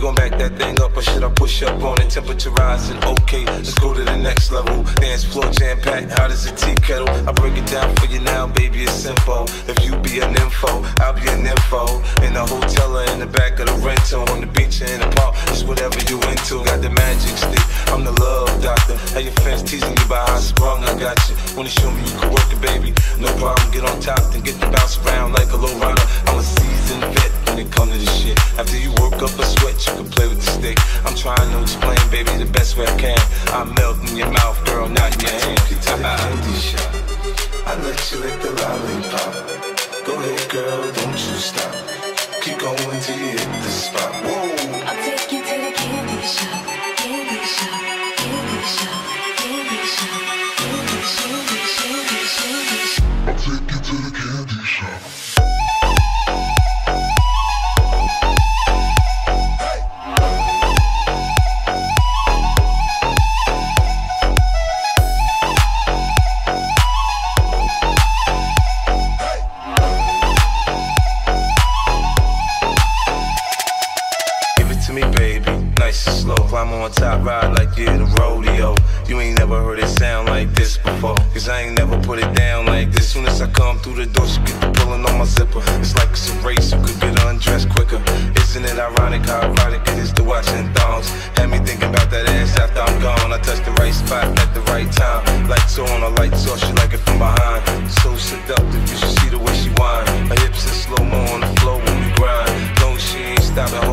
that thing up or should I push up on it? Temperature rising, okay, let's go to the next level. Dance floor jam packed, hot as a tea kettle. I break it down for you now, baby, it's simple. If you be an info, I'll be an info. In the hotel or in the back of the rental, on the beach or in the park, it's whatever you into. Got the magic stick, I'm the love doctor. How your fans teasing you about how I sprung, I got you. Wanna show me you can work it, baby? No problem, get on top, then get to bounce around like a low rider. I'm a seasoned vet when it comes to this shit. After you work up a sweat, you can play with the stick. I'm trying to explain, baby, the best way I can. I melt in your mouth, girl, not in your hand. You to the candy shop. I let you lick the lollipop. Go ahead, girl, don't you stop. Keep going till you hit the spot. Nice and slow. Climb on top, ride like you a rodeo. You ain't never heard it sound like this before. Cause I ain't never put it down like this. Soon as I come through the door, she get the pulling on my zipper. It's like it's a race, you could get undressed quicker. Isn't it ironic how erotic it is to watch watching thongs? Had me thinking about that ass after I'm gone. I touched the right spot at the right time. Lights on, a lights off, she like it from behind. So seductive, you should see the way she whine. Her hips in slow mo on the floor when we grind. No, she ain't stopping,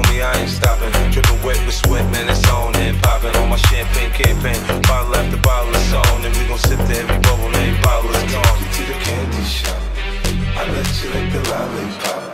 on popping on my champagne campaign. Bottle after bottle is on, and we gon' sip to every bubble, every bottle is gone. You to the candy shop. I let you lick the lollipop.